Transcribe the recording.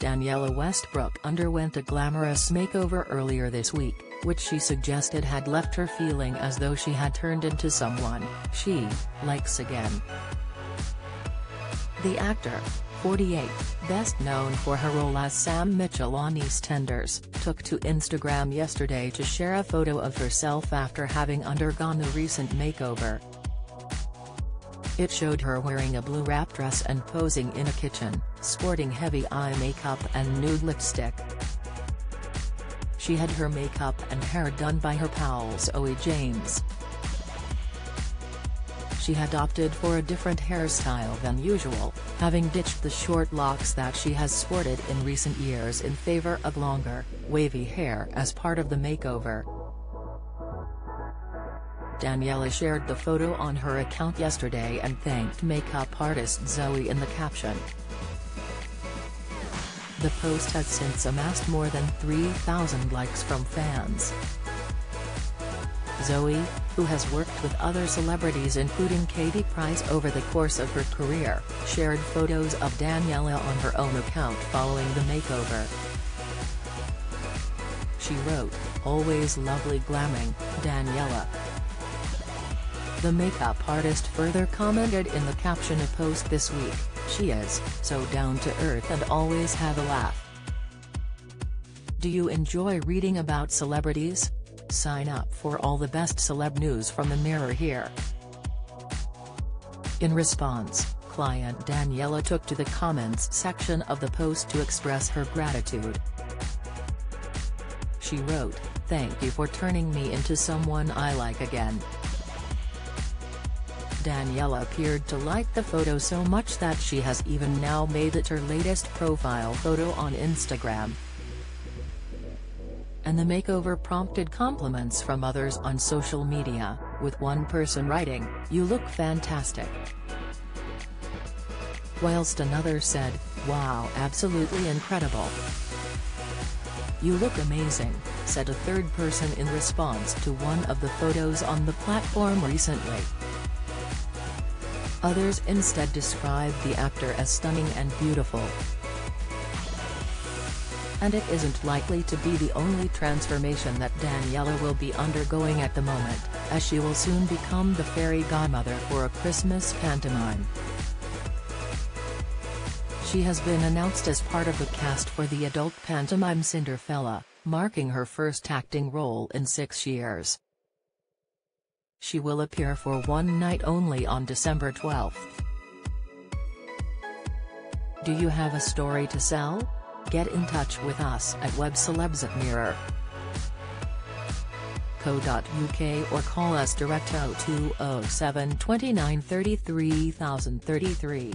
Danniella Westbrook underwent a glamorous makeover earlier this week, which she suggested had left her feeling as though she had turned into someone she likes again. The actor, 48, best known for her role as Sam Mitchell on EastEnders, took to Instagram yesterday to share a photo of herself after having undergone the recent makeover. It showed her wearing a blue wrap dress and posing in a kitchen, sporting heavy eye makeup and nude lipstick. She had her makeup and hair done by her pals Zoe James. She had opted for a different hairstyle than usual, having ditched the short locks that she has sported in recent years in favor of longer, wavy hair as part of the makeover. Danniella shared the photo on her account yesterday and thanked makeup artist Zoe in the caption. The post has since amassed more than 3,000 likes from fans. Zoe, who has worked with other celebrities including Katie Price over the course of her career, shared photos of Danniella on her own account following the makeover. She wrote, always lovely glamming, Danniella. The makeup artist further commented in the caption of post this week, she is, so down to earth and always have a laugh. Do you enjoy reading about celebrities? Sign up for all the best celeb news from the Mirror here. In response, client Danniella took to the comments section of the post to express her gratitude. She wrote, Thank you for turning me into someone I like again. Danniella appeared to like the photo so much that she has even now made it her latest profile photo on Instagram. And the makeover prompted compliments from others on social media, with one person writing, you look fantastic. Whilst another said, wow absolutely incredible. You look amazing, said a third person in response to one of the photos on the platform recently. Others instead describe the actor as stunning and beautiful. And it isn't likely to be the only transformation that Danniella will be undergoing at the moment, as she will soon become the fairy godmother for a Christmas pantomime. She has been announced as part of the cast for the adult pantomime Cinderfella, marking her first acting role in six years. She will appear for one night only on December 12. Do you have a story to sell? Get in touch with us at webcelebs co.uk or call us direct 0207 29 33 33.